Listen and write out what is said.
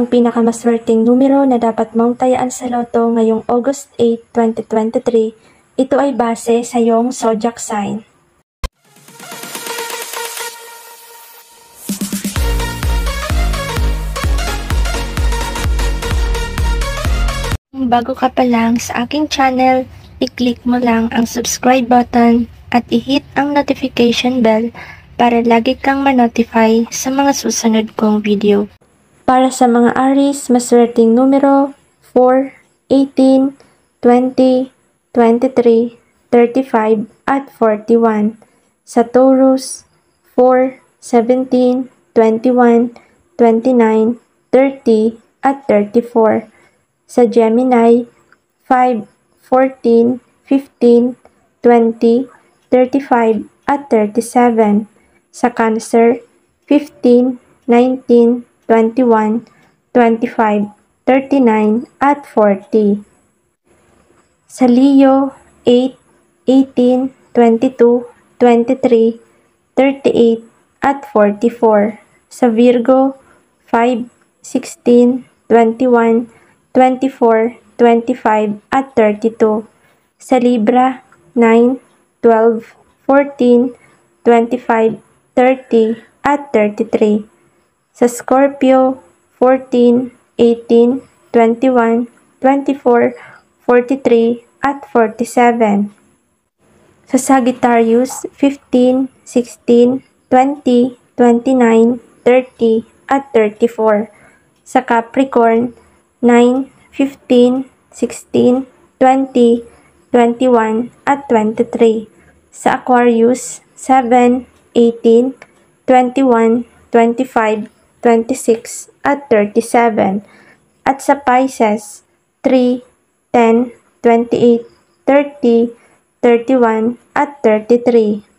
ang pinakamaswerteng numero na dapat mong tayaan sa loto ngayong August 8, 2023. Ito ay base sa iyong zodiac sign. Bago ka pa lang sa aking channel, i-click mo lang ang subscribe button at i-hit ang notification bell para lagi kang ma-notify sa mga susunod kong video. Para sa mga Aries, maswerteng numero 4, 18, 20, 23, 35, at 41. Sa Taurus, 4, 17, 21, 29, 30, at 34. Sa Gemini, 5, 14, 15, 20, 35, at 37 sa Cancer 15, 19, 21, 25, 39, at 40. Sa Leo 8, 18, 22, 23, 38, at 44. Sa Virgo 5, 16, 21, 24, 25, at 32. Sa Libra 9, 12, 14, 25, 30, at 33. Sa Scorpio, 14, 18, 21, 24, 43, at 47. Sa Sagittarius, 15, 16, 20, 29, 30, at 34. Sa Capricorn, 9, 15, 16, 20, 21, at 23. Sa Aquarius, 7, 18, 21, 25, 26, at 37. At sa Pisces, 3, 10, 28, 30, 31, at 33.